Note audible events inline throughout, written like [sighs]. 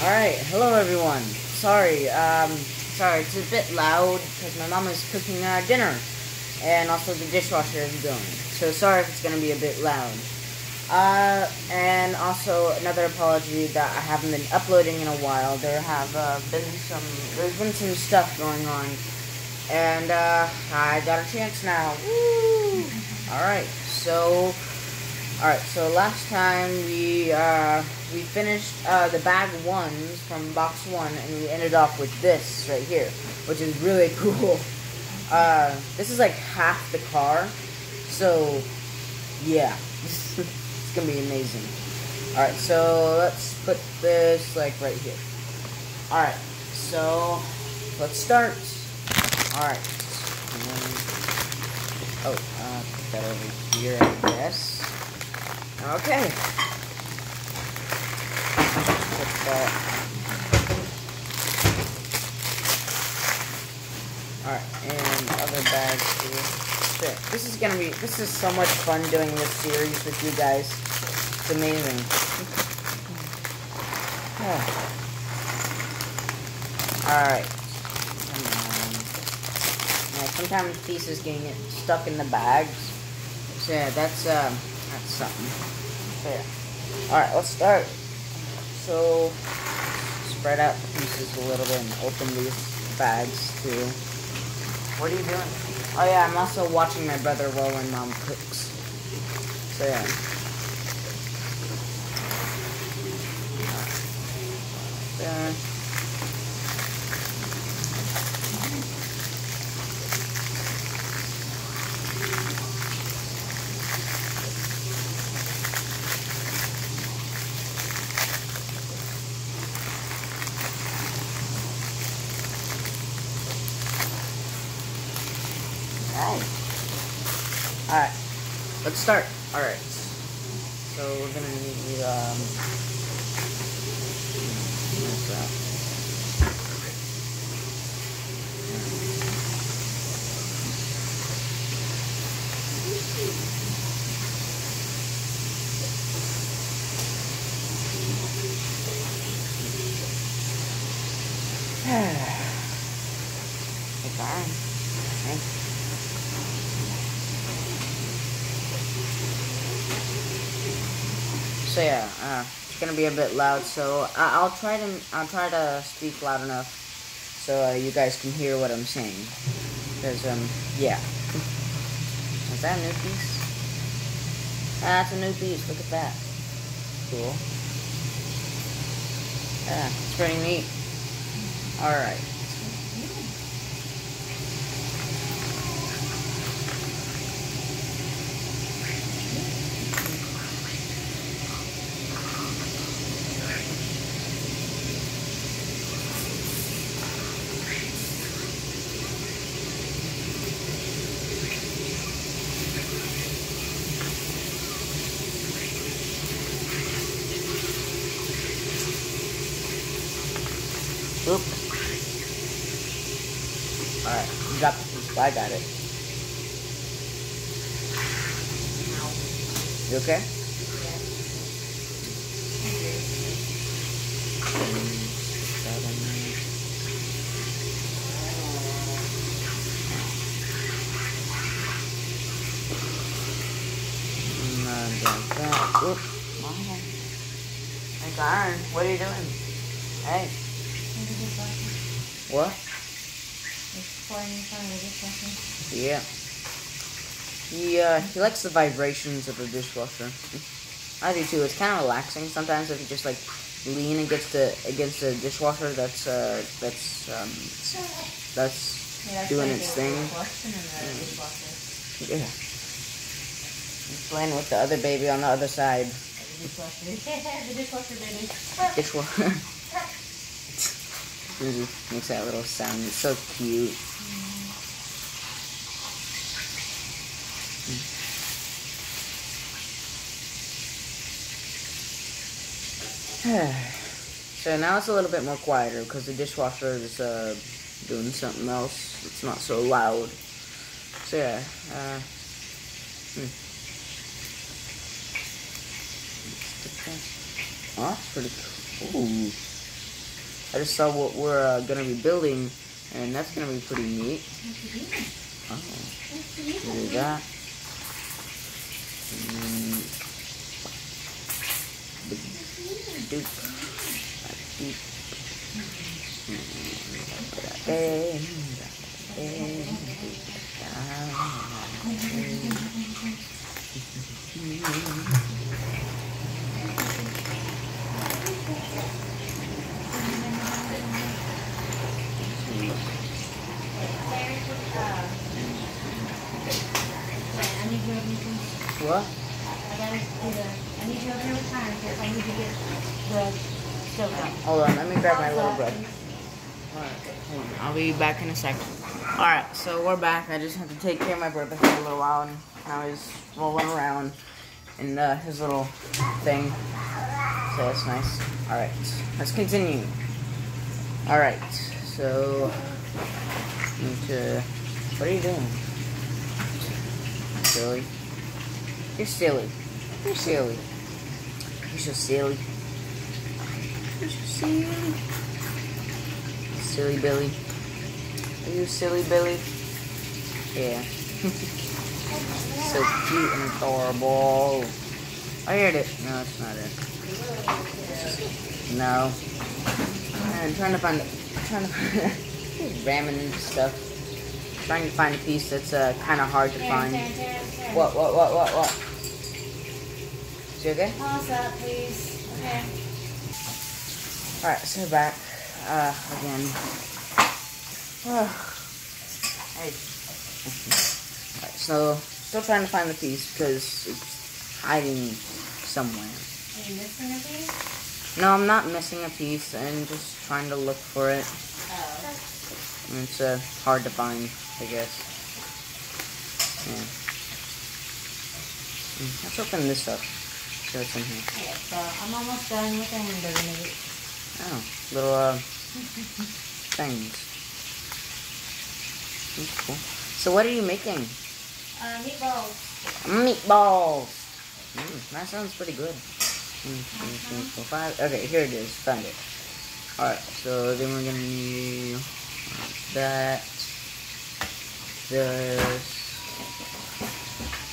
Alright, hello everyone. Sorry, um, sorry, it's a bit loud because my mom is cooking uh, dinner and also the dishwasher is going. So sorry if it's going to be a bit loud. Uh, and also another apology that I haven't been uploading in a while. There have uh, been some, there's been some stuff going on. And uh, I got a chance now. Alright, so Alright, so last time we uh, we finished uh, the bag ones from box one, and we ended off with this right here, which is really [laughs] cool. Uh, this is like half the car, so yeah, [laughs] it's gonna be amazing. Alright, so let's put this like right here. Alright, so let's start. Alright. Oh, uh, put that over here, I guess. Okay. Alright, and other bags here. Shit, this is gonna be, this is so much fun doing this series with you guys. It's amazing. Yeah. Alright. Sometimes pieces getting stuck in the bags. So yeah, that's, um, that's something. So yeah. Alright, let's start. So, spread out the pieces a little bit and open these bags too. What are you doing? Oh yeah, I'm also watching my brother while my mom cooks. So yeah. There. Alright. Alright. Let's start. Alright. So we're gonna need um what's that? It's alright. Okay. So yeah, uh, it's gonna be a bit loud. So I- I'll try to I'll try to speak loud enough so uh, you guys can hear what I'm saying. Cause um yeah. Is that a new piece? Ah, that's a new piece. Look at that. Cool. Yeah, it's pretty neat. All right. Oop. Alright, you got the piece. I got it. You okay? Oop. Okay. Hey, Darn, what are you doing? Hey, what? Yeah. He, uh, he likes the vibrations of the dishwasher. I do too. It's kind of relaxing. Sometimes if you just like lean against the against the dishwasher, that's uh that's um that's doing its thing. Yeah. He's playing with the other baby on the other side. the dishwasher [laughs] baby. [laughs] Dishwasher. [laughs] Makes that little sound. It's so cute. [sighs] so now it's a little bit more quieter because the dishwasher is uh, doing something else. It's not so loud. So yeah. Uh, hmm. Oh, that's pretty cool. I just saw what we're uh, gonna be building, and that's gonna be pretty neat. Oh, do that. Mm. Doop. Doop. I need you over here. What? I gotta do the, I need you over here with time, because I need to get the stove out. Hold on, let me grab my little bread. Alright, hold on, I'll be back in a second. Alright, so we're back. I just had to take care of my brother for a little while, and now he's rolling around in uh, his little thing. So that's nice. Alright, let's continue. Alright, so. Need to. What are you doing? Silly. You're silly. You're silly. You're so silly. You're so silly. Silly Billy. Are you silly Billy? Yeah. [laughs] so cute and adorable. I heard it. No, it's not it. No. I'm trying to find. trying to find. [laughs] ramming into stuff. Trying to find a piece that's uh, kind of hard to find. What? What? What? What? What? Is you okay? Pause up, please. Okay. Alright, so we're back uh, again. Hey. So still trying to find the piece because it's hiding somewhere. Are you missing a piece? No, I'm not missing a piece. I'm just trying to look for it. Oh. And It's uh, hard to find, I guess. Yeah. Mm, Let's open this up. See what's in here. So I'm almost done with the meat. Oh, little uh, [laughs] things. That's cool. So what are you making? Uh, meatballs. Meatballs. Mm, that sounds pretty good. Mm, three, three, four, five. Okay, here it is. Found it. Alright, so then we're gonna need that, this,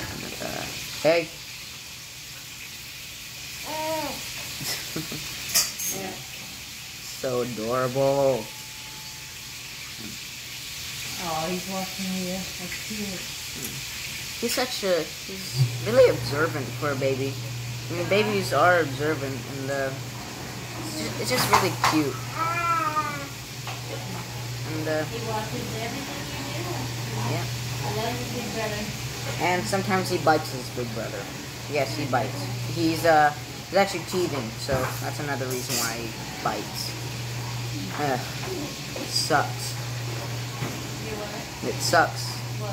and that. Hey. [laughs] so adorable. Oh, he's watching you. That's cute. He's such a he's really observant for a baby. I mean, babies are observant, and uh, it's, just, it's just really cute. And uh, He watches everything you do. yeah, I love you, brother. and sometimes he bites his big brother. Yes, he bites. He's uh he's actually teething, so that's another reason why he bites. Ugh, it sucks. It sucks. What?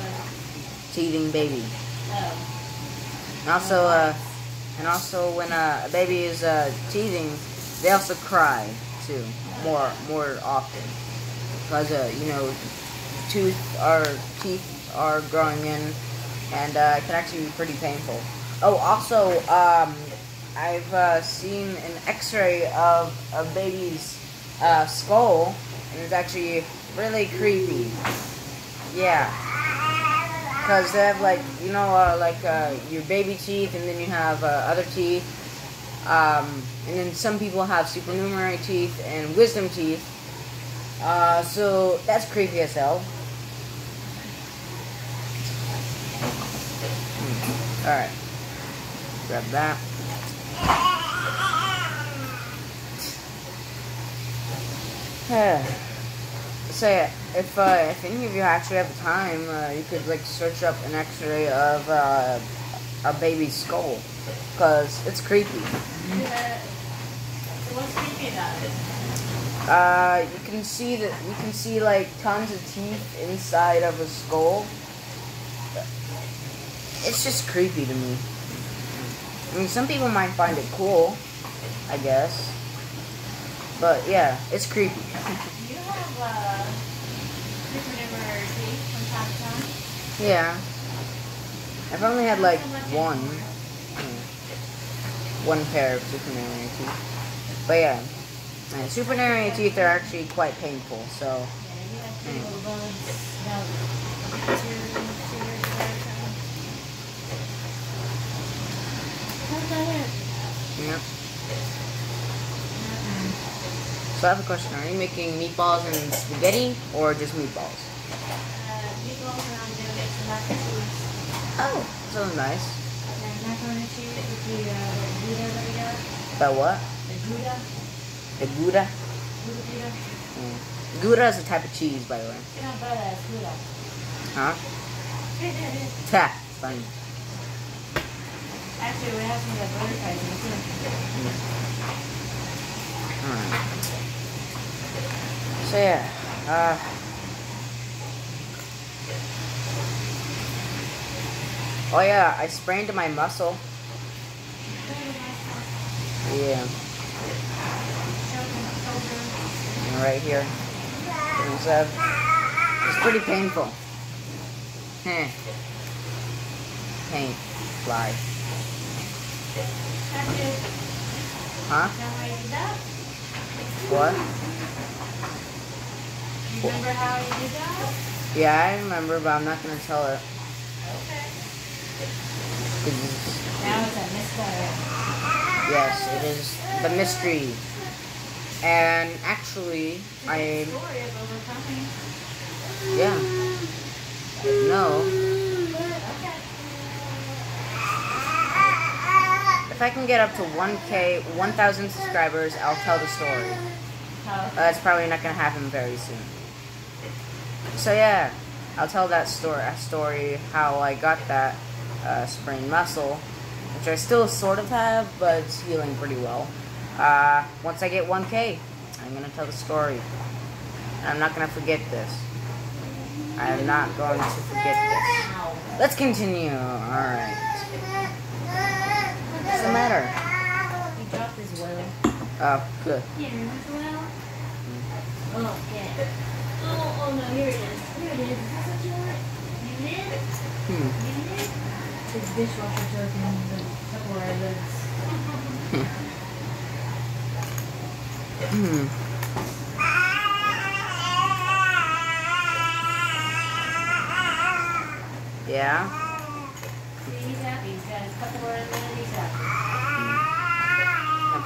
Teething baby. Oh. And also, uh, and also when a baby is uh, teething, they also cry too, more more often, because uh, you know, tooth or teeth are growing in, and uh, it can actually be pretty painful. Oh, also, um, I've uh, seen an X-ray of a baby's uh, skull, and it's actually really creepy. Yeah. Because they have like, you know, uh, like uh, your baby teeth, and then you have uh, other teeth. Um, and then some people have supernumerary teeth and wisdom teeth. Uh, so that's creepy as hell. Hmm. Alright. Grab that. [sighs] So yeah, if uh, if any of you actually have the time, uh, you could like search up an X-ray of uh, a baby's skull, cause it's creepy. Yeah. What's creepy about it? Uh, you can see that you can see like tons of teeth inside of a skull. It's just creepy to me. I mean, some people might find it cool, I guess. But yeah, it's creepy. [laughs] Uh, from time to time. Yeah. I've only had like one. Hmm. One pair of supernumerary teeth. But yeah. And supinary teeth are actually quite painful, so Yeah, you have three little bugs. About two, two years ago or so. How's that hurt? yeah. Mm-mm. So I have a question. Are you making meatballs and spaghetti or just meatballs? Uh, meatballs and I'm gonna make some mac and cheese. Oh, sounds nice. And macaroni cheese with the, uh, the Gouda that we got. But what? The Gouda. The Gouda? Gouda. Mm. Gouda is a type of cheese, by the way. You don't buy that, it's Gouda. Huh? [laughs] Ta. Funny. Actually, we have some of that butter fries in it too. Alright. So yeah, uh... Oh yeah, I sprained my muscle. Yeah, right here. It's, uh, it's pretty painful. Heh. Paint. Fly. Huh? What? Remember how you did that? Yeah, I remember, but I'm not gonna tell it. Okay. 'Cause Now it's a mystery. Yes, it is the mystery. And actually, I Story of overcoming. yeah. No. Okay. If I can get up to 1k, 1,000 subscribers, I'll tell the story. How? That's uh, probably not gonna happen very soon. So yeah, I'll tell that story. Story how I got that uh, sprained muscle, which I still sort of have, but it's healing pretty well. Uh, once I get 1k, I'm gonna tell the story. I'm not gonna forget this. I am not going to forget this. Let's continue. All right. What's the matter? He dropped his will. Oh, good. Yeah, remember the well? Oh, yeah. Oh, oh no, here it is. Here it is. Is what you want? Dishwasher. Hmm. Yeah. See, he's happy. He's got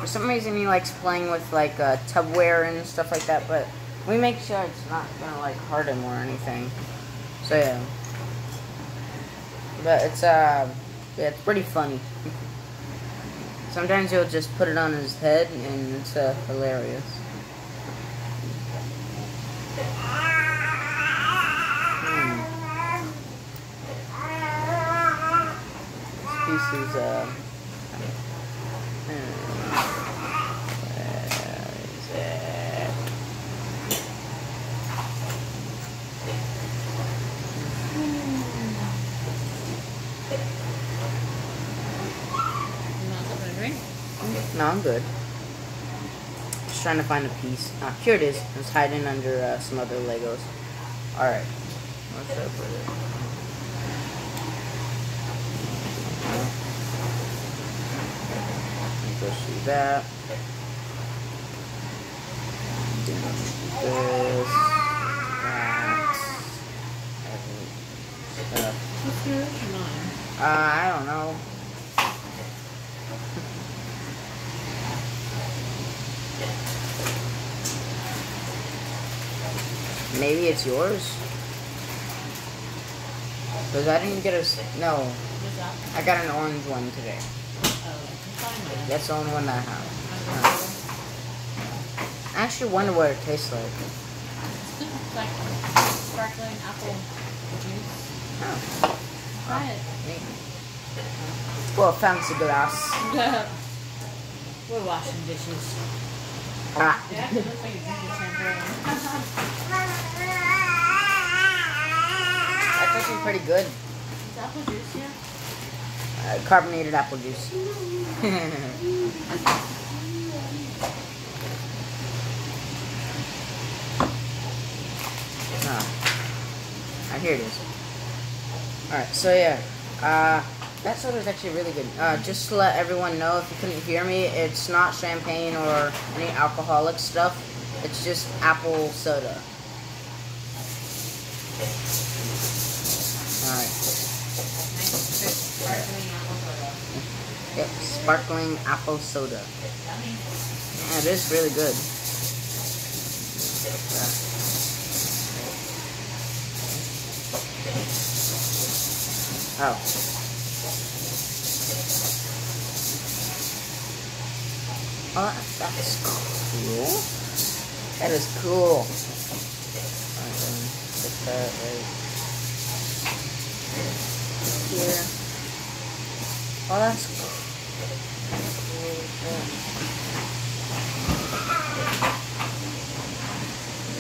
for some reason, he likes playing with like uh, tubware and stuff like that. But we make sure it's not gonna like hurt him or anything. So yeah. But it's uh, yeah, it's pretty funny. Sometimes he'll just put it on his head, and it's uh, hilarious. Hmm. This piece is uh. hmm, Where is it? You want something to drink? No, I'm good. Just trying to find a piece. Ah, here it is. It's hiding under uh, some other Legos. Alright. What's up with it? Go see that. This. That. Uh, What's yours or mine? uh, I don't know. Maybe it's yours? Because I didn't get a... No, I got an orange one today. Oh. That's the only one I have. I actually wonder what it tastes like. Like sparkling apple juice. Oh, Try it. Well, fancy glass. We're washing dishes. Ah. Yeah, it looks like a ginger shampoo. That's actually pretty good. It's apple juice, yeah. Uh, carbonated apple juice. [laughs] Ah, here it is. Alright, so yeah. Uh, That soda is actually really good. Uh, just to let everyone know, if you couldn't hear me, it's not champagne or any alcoholic stuff. It's just apple soda. Alright. Yep, sparkling apple soda. Yeah, it is really good. Oh. Oh, that's cool. That is cool. Put that right here. Oh, that's cool.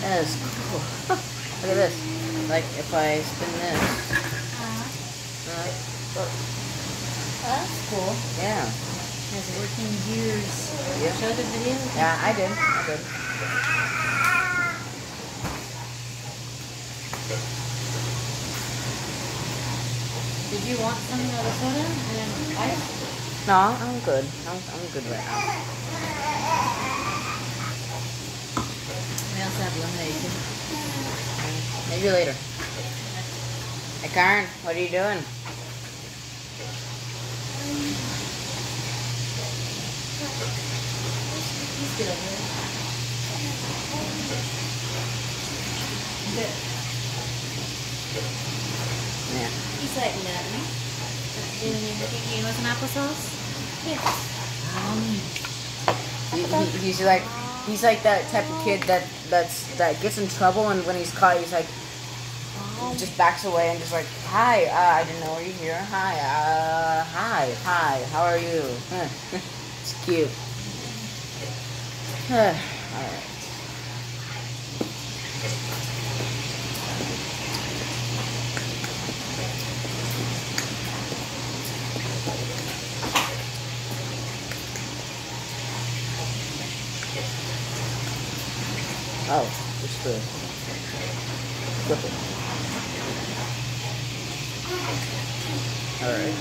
That is cool. Look at this. Like, if I spin this. Uh, Like, look. that's cool. Yeah. Has working gears. Yeah. Show the video. Yeah, I did. I did. Did you want some of the soda and ice? No, I'm good. I'm, I'm good right now. We also have lemonade. too. Maybe later. Hey, Karen, what are you doing? He's good over Yeah. He's like nothing. You, you, you want some applesauce? Yeah. Um, He, he, he's like, he's like that type of kid that that's that gets in trouble, and when he's caught, he's like, just backs away and just like, hi, uh, I didn't know you were here. Hi, uh, hi, hi, how are you? [laughs] it's cute. [sighs] All right. Oh, just uh, the flip it. Alright.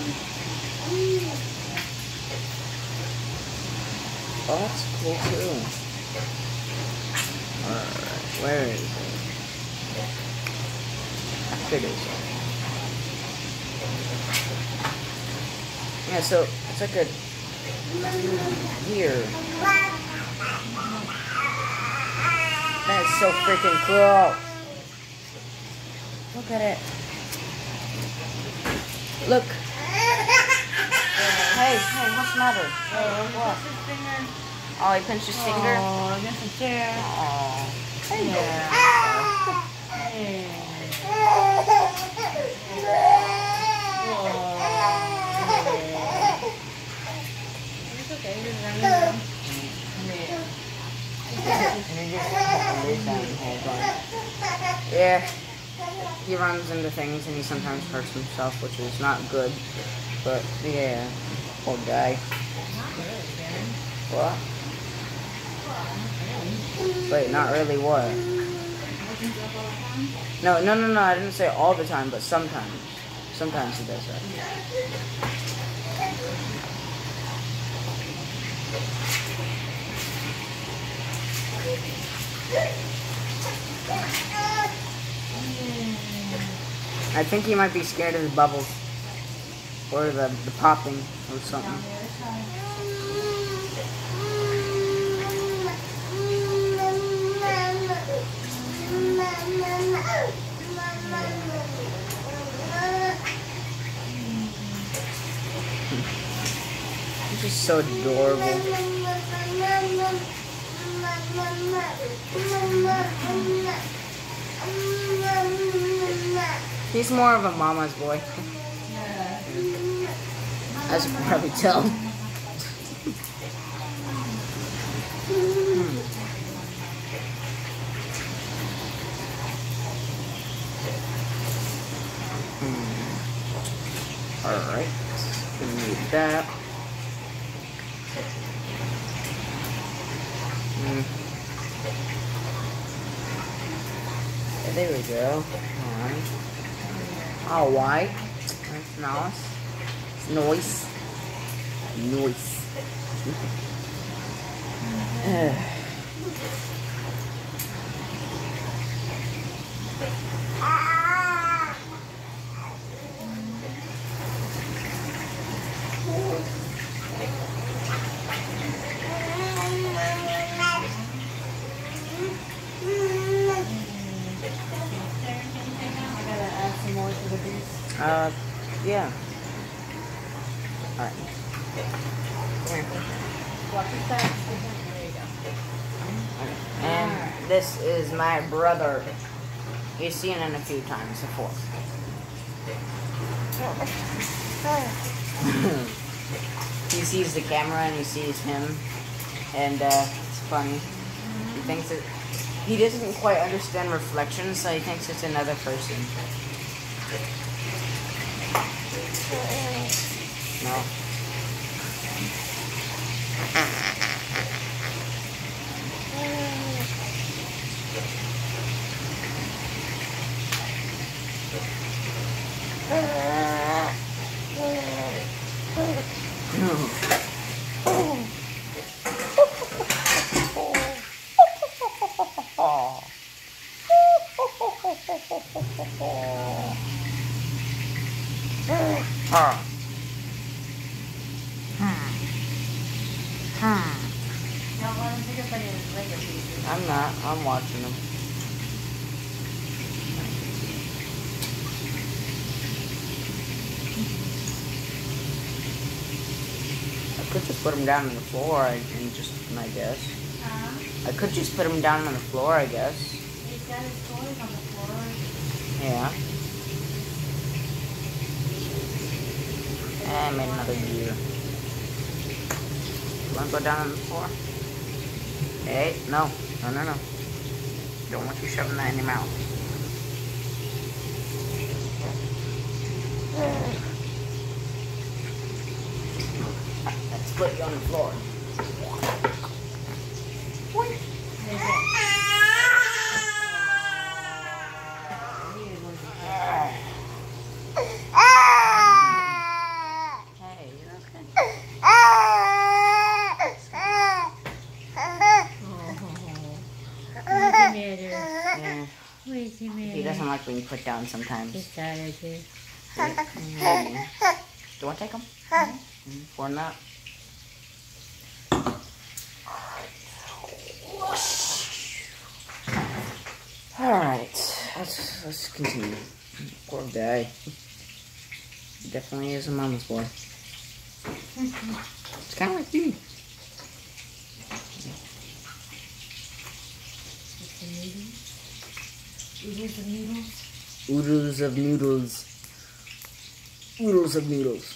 Oh, that's cool too. Alright, where is it? Is. Yeah, so it's like a here. That is so freaking cool. Look at it. Look. Hey, hey, what's the matter? what? Oh, he pinched his finger? Oh, against the chair. Oh. It's okay. Just run around. Yeah. He runs into things and he sometimes hurts himself, which is not good. But yeah, poor guy. What? Wait, not really what? No, no, no, no. I didn't say all the time, but sometimes. Sometimes he does that. I think he might be scared of the bubbles. Or the, the popping or something. [laughs] He's just so adorable. He's more of a mama's boy. As you can probably tell. Hmm. Hmm. Alright. Need that. Hmm. There we go. Alright. All white. That's nice. Noise. Noise. [laughs] I [sighs] ah gotta add some more to the beast. Uh, yeah. Alright. Come here. Watch your steps. There you go. And this is my brother. You've seen him a few times before. [laughs] he sees the camera and he sees him, and uh, it's funny. He thinks it. He doesn't quite understand reflection, so he thinks it's another person. No. Ah. Don't let him pick up any of his Lego pieces. I'm not. I'm watching them. I could just put them down on the floor I- and just, I guess. Huh? I could just put them down on the floor, I guess. He's got his toys on the floor. Yeah. Eh, I made another gear. You wanna go down on the floor? Hey, no. No, no, no. Don't want you shoving that in your mouth. Let's put you on the floor. There you go. He needed one to Hey, you okay? Where's he made her? Yeah. He He doesn't like being put down sometimes. He's tired too. Yeah. Do you want to take them? Mm, For not. All right, let's let's continue. Poor guy. Definitely is a mama's boy. It's kind of like you. Oodles of noodles. Oodles of noodles. Oodles of noodles.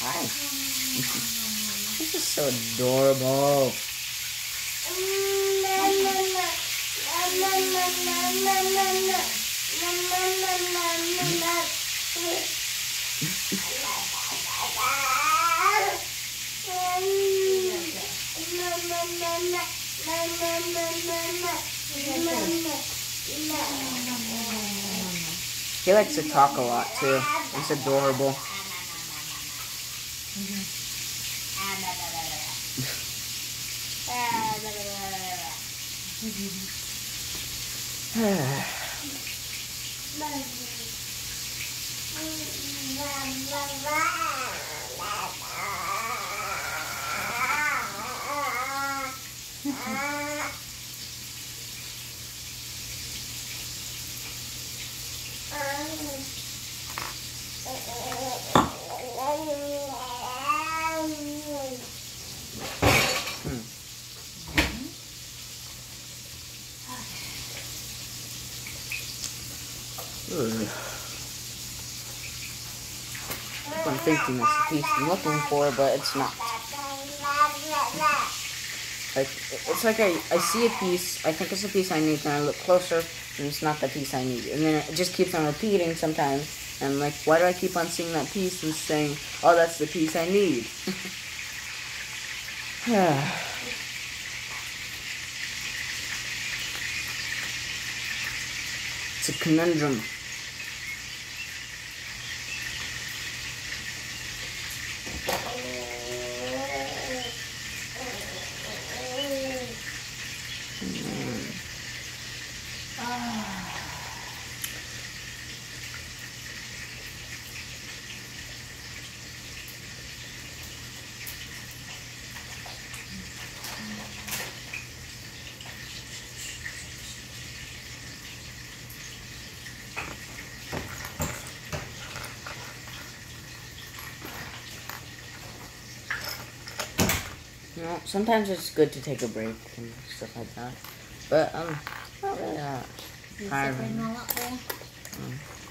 Hi. [laughs] this is so adorable. He likes to talk a lot too. It's adorable. Ugh. Thinking it's the piece I'm looking for, but it's not. Like it's like I, I see a piece, I think it's the piece I need, then I look closer, and it's not the piece I need. And then it just keeps on repeating sometimes. And I'm like, why do I keep on seeing that piece and saying, oh, that's the piece I need? [sighs] It's a conundrum. Know, sometimes it's good to take a break and stuff like that. But, um, not really that. Tired. separating all up there?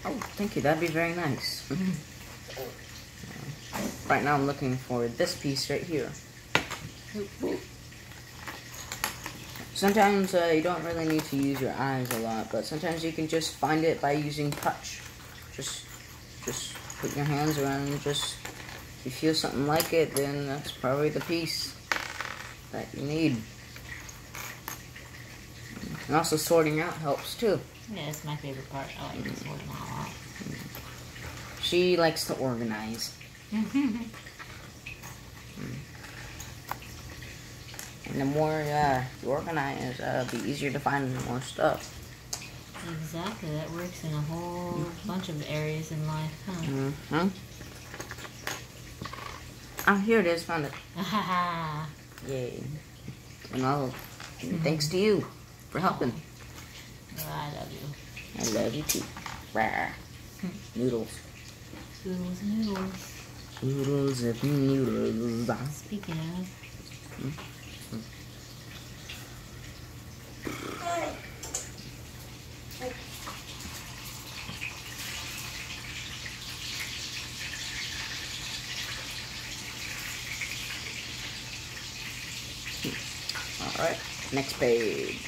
Oh, thank you. That'd be very nice. [laughs] right now, I'm looking for this piece right here. Sometimes uh, you don't really need to use your eyes a lot, but sometimes you can just find it by using touch. Just, just put your hands around and just, if you feel something like it, then that's probably the piece that you need. And also sorting out helps too. Yeah, it's my favorite part. I like to sort them all out. She likes to organize. And the more uh, you organize, uh, it'll be easier to find more stuff. Exactly. That works in a whole bunch of areas in life, huh? Mm-hmm. Oh, here it is. Found it. [laughs] Haha. Yay. And all thanks to you for helping. I love you. I love you too. Rah. Noodles. Noodles, noodles. Noodles of noodles. Speaking of, hmm? Hmm. Alright, next page.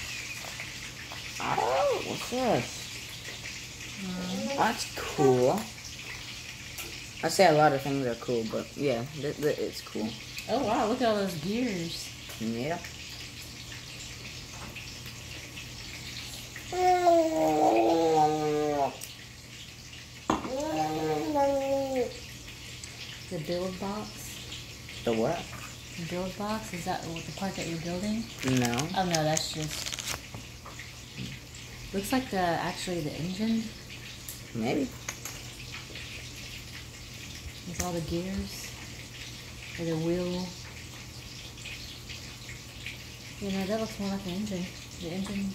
Oh, what's this? That's cool. I say a lot of things are cool, but yeah, th- th- it's cool. oh wow, look at all those gears. Yeah. The build box. The what? Build box is that the part that you're building? No. Oh no, that's just. Looks like the actually the engine Maybe. with all the gears or the wheel. You know that looks more like an engine. The engine.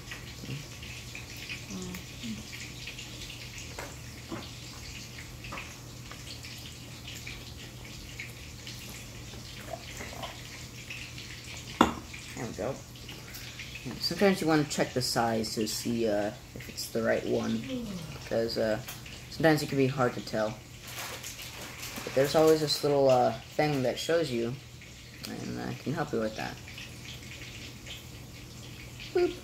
There we go. Sometimes you want to check the size to see uh, if it's the right one, because uh, sometimes it can be hard to tell. But there's always this little uh, thing that shows you, and uh, can help you with that. Boop.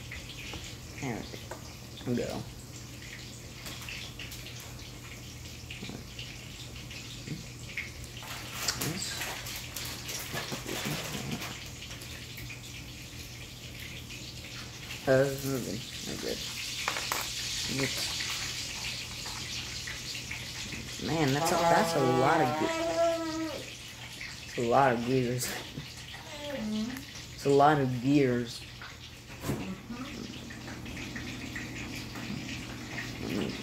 There we go. Yes. Uh, moving. We're good. It's- Man, that's a, that's a lot of ge- It's a lot of gears. It's a lot of gears.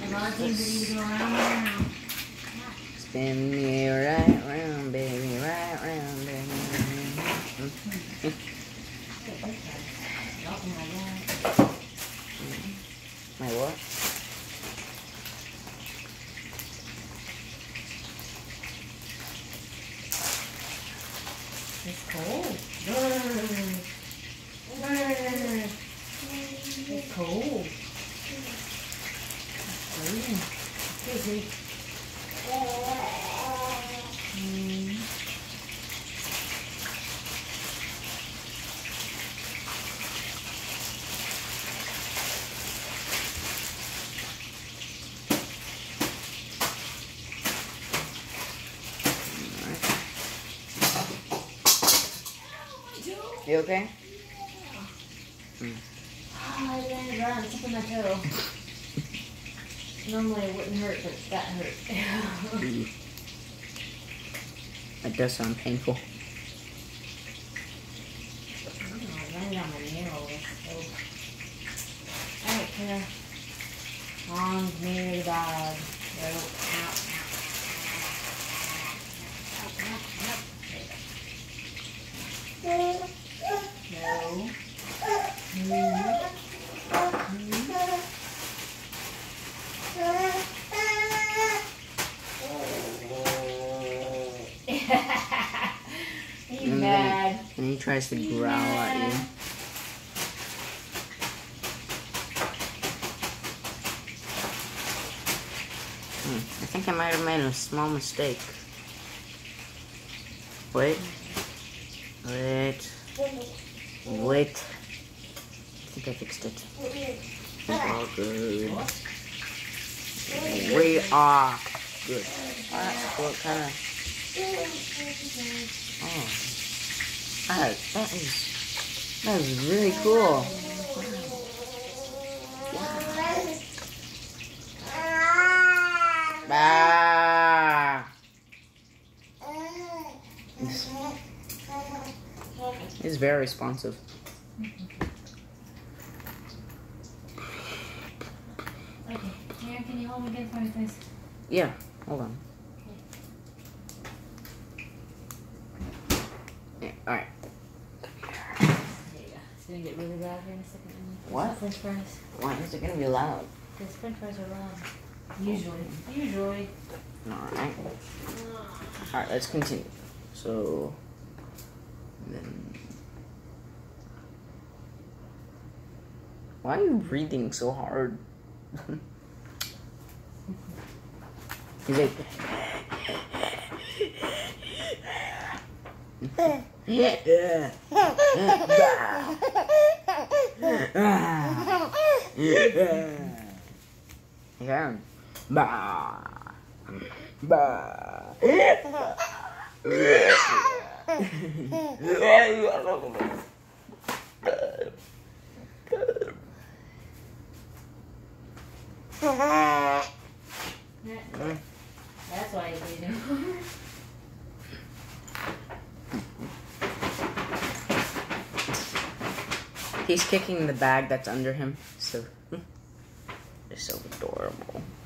A lot of things that need to go around. Spin me right round, baby, right round, baby. Oh my god. My what? It's cold. It's cold. Freezing. Busy. Mm. You okay? Oh, hmm. I landed around. It's up on my toe. Normally it wouldn't hurt, but that hurt. Hmm. That does sound painful. I landed on my nail. So. Alright, Kara. On near the dog. Go. Out, out. Out, out, out. No. Move. He's And then- mad. And tries to growl at you. Hmm, I think I might have made a small mistake. Wait. Wait. Wait. I think I fixed it. It's all good. We are good. What kind of. Oh. That, that is. That is really cool. Ah. He's, he's very responsive. Okay. Here, can you hold me again for me, please? Yeah, hold on. Yeah, alright. There you go. It's gonna get really loud here in a second. What? French fries. Why is it gonna be loud? Because French fries are loud. Usually. Usually. Alright. Alright, let's continue. So. Then. Why are you breathing so hard? [laughs] He's like. Yeah. [laughs] Yeah. [laughs] Bah. Bah. That's why you do. He's kicking the bag that's under him. So hmm. it's so adorable.